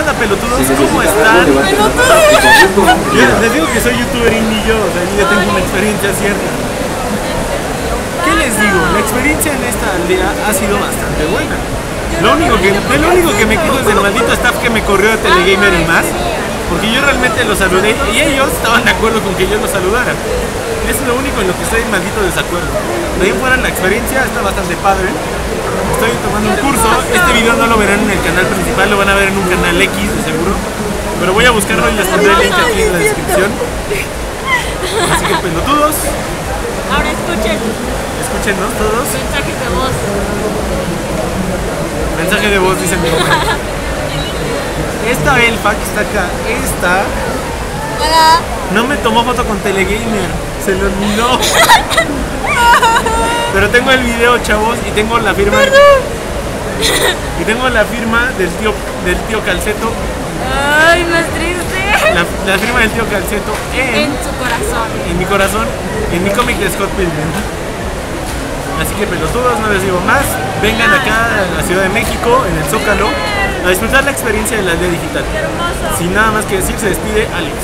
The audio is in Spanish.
onda, pelotudos? ¿Cómo están? Yo les digo que soy youtuber indie yo, o sea, yo ya tengo una experiencia cierta. ¿Qué les digo? La experiencia en esta aldea ha sido bastante buena. Lo único que, lo único que me quedo es del maldito staff que me corrió de Telegamer y más. Porque yo realmente los saludé y ellos estaban de acuerdo con que yo los saludara. Es lo único en lo que estoy en maldito desacuerdo. De ahí fuera la experiencia está bastante padre. Estoy tomando un curso. Este video no lo verán en el canal principal, lo van a ver en un canal X de seguro. Pero voy a buscarlo y les pondré el link aquí en la descripción. Así que pelotudos, Ahora escuchen escúchenos todos. mensajes de voz. Mensaje de voz, dice mi mamá. Esta elfa que está acá, esta, Hola. no me tomó foto con Telegamer. Se lo olvidó. Pero tengo el video, chavos, y tengo la firma. Y tengo la firma del tío, del tío Calceto. Ay, más triste. La, la firma del tío Calceto en, En su corazón. en mi corazón, en mi cómic de Scott Pilgrim. Así que pelotudos, no les digo más. Vengan acá a la Ciudad de México, en el Zócalo, a disfrutar la experiencia de la aldea digital. Sin nada más que decir, se despide Alex.